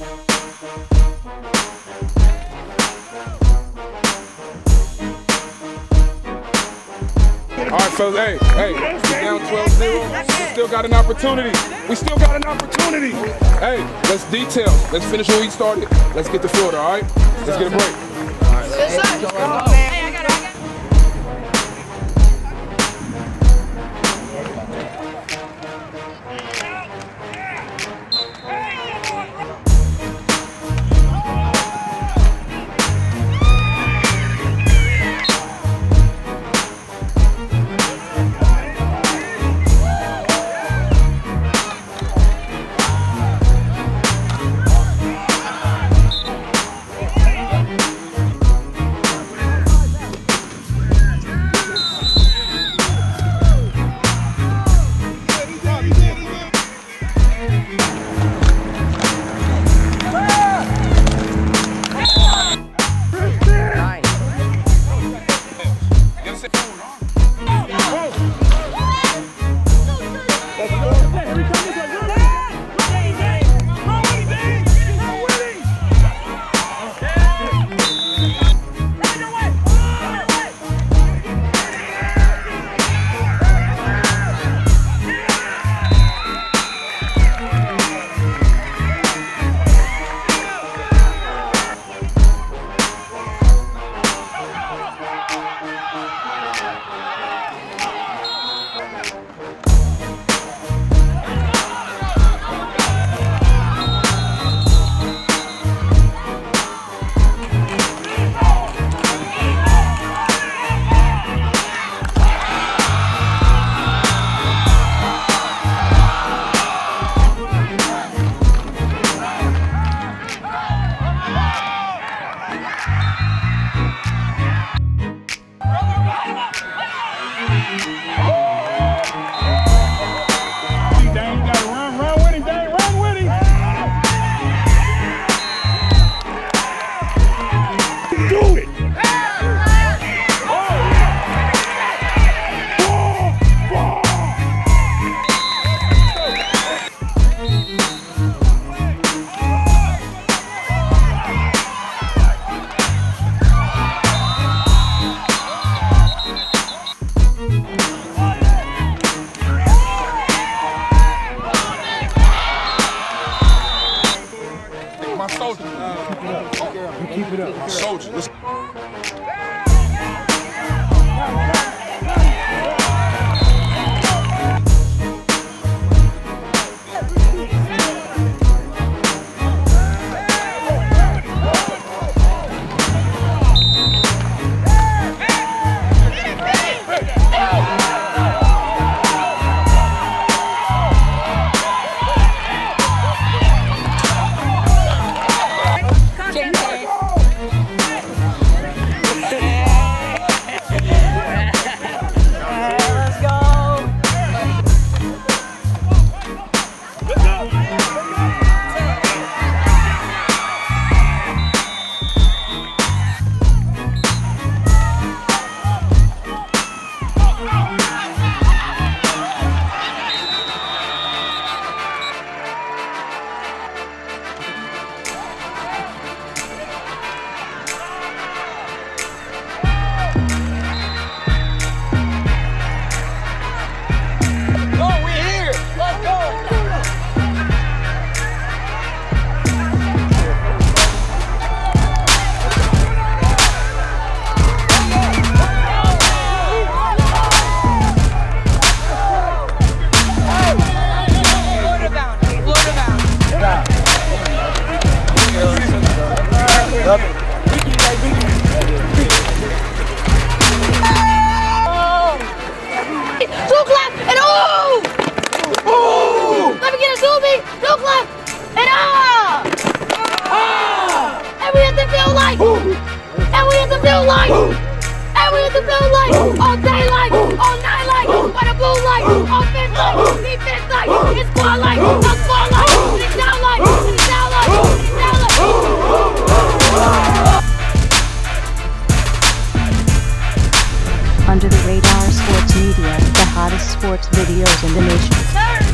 All right, fellas, hey, hey, we down 12-0. We still got an opportunity. We still got an opportunity. Hey, let's detail. Let's finish where we started. Let's get the field, all right? Let's get a break. Soldier. Let's light! And we in the blue light! And we in the blue light! All! All night light! Blue light! Light! Light! It's light! Light! It's light! It's light! It's light! Under the radar sports media, the hottest sports videos in the nation.